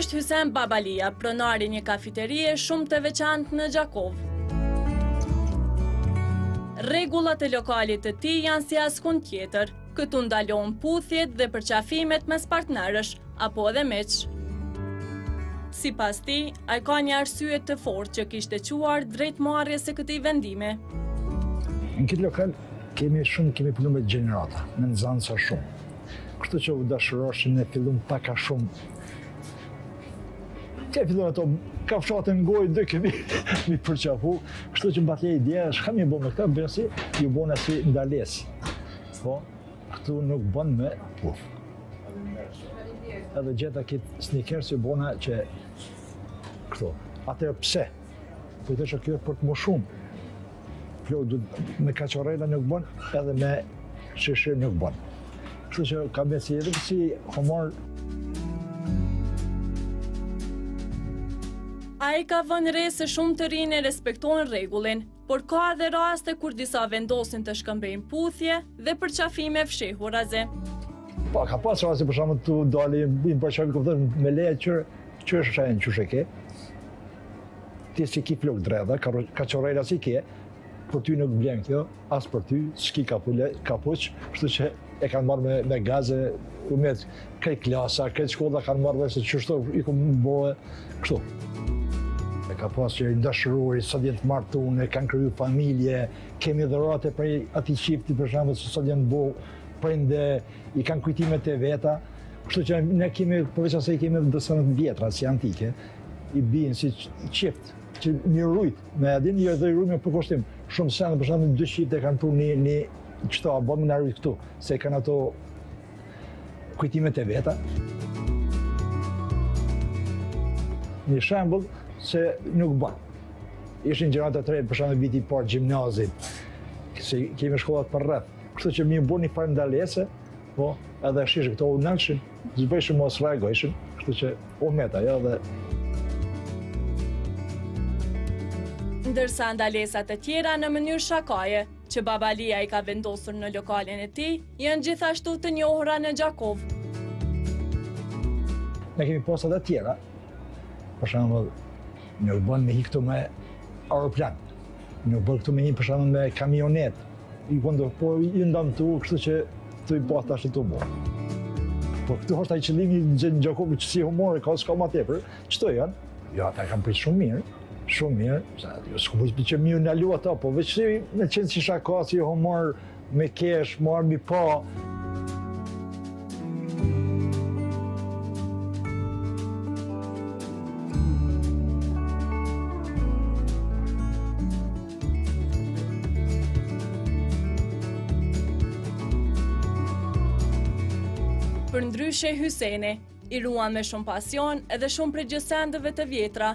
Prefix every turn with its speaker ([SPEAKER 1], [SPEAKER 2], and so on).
[SPEAKER 1] është Hysen Babalia, pronar i një kafiterie shumë të veçantë në Gjakovë. Rregullat e lokalit të tij janë si askun tjetër, Këtu ndalohen puthjet dhe përqafimet mes partnerësh, apo edhe miqsh. Sipas tij, ai ka një arsye të fortë që e kishte çuar drejt marrjes së këtij vendimi.
[SPEAKER 2] Në këtë lokal, kemi shumë, kemi punu me gjenerata, me nxansa shumë. Kështu që u dashuroshin në fillim pak a shumë. Te fillum ato, kafshatën n'gojë, dhe ka m'u përqafu. Kështu që m'ra te ideja, çka me bo me këta, bona si, ju bona si ndalesë. Po, këtu nuk bën me u puth. Edhe gjeta këtë stiker si e bona që këtu. Atëherë pse? Po i thesha kjo për të moshum. Kjo du, me kaçurrela nuk bën, edhe me sheshir nuk bën. Kështu që ka me si edhe si
[SPEAKER 1] humor. Ai ka vënë re se shumë të rinj e respektojnë rregullin? Por ka edhe raste kur disa vendosin të shkëmbejnë puthje dhe përqafime fshehurazi.
[SPEAKER 2] Po, ka pas raste për shembull të dali, ty u përqafu, këpëtën me leja që që është shajnë që shë ti s'i ki flokt dredha, ka, kaçurrela s'i ke, për ty nuk vlen kjo, as për ty, s'ki kapule, kapuç, kështu që e kanë marrë me, me gaz, ku me këtë klasa, këtë shkolla kanë marrë dhe se që shto i ku më bëhe, kështu. E ka pas çift i dashuruar, sot janë të martu, e kanë kriju familje, kemi dhurata prej atij çifti për shembull, se sot janë bo, prej ndë, i kanë kujtimet e veta, kështu që ne kemi, përveç se i kemi edhe do sene t'vjetra, si antike, i bijnë si çifte, që me i rujt, me e din ne i rujm me përkushtim, shumë sene, për shembull 200 e kanë pru një, një Qëto bon me rujt këtu, se i kanë ato kujtimet e veta. Një shembull se nuk ban. Ishin gjeneratat e reja, për shembull viti i parë gjimnazit, se i kemi shkollat përreth. Kështu që mi më bëni pak ndalesë, po, edhe shihsha këta u ndalshin, s'bojshin mos reagojshin, kështu që u meta, jo, dhe...
[SPEAKER 1] Ndërsa ndalesa të tjera në mënyrë shakaje, që Baba Lia i ka vendosur në lokalin e tij, janë gjithashtu të njohura në Gjakovë.
[SPEAKER 2] Ne kemi pas edhe tjera, për shembull nuk bon me hi këtu me aeroplan, nuk bon këtu me hi për shembull me kamionetë, i këndër, po i ndamë të u, kështu që të i posa të ashtë të bërë. Po këtu është ai qëllimi në Gjakovë, që si humor, ka s'ka ma tepër, qeta janë? Ja, jo, ata e kanë pritë shumë mirë. Shumë mirë, sa jo s'u bo që me ndalu ata, po veç si me qenë si shaka si humor me kesh, marr mi pa.
[SPEAKER 1] Përndryshe Hyseni, i ruan me shumë pasion edhe shumë prej gjësendeve të vjetra,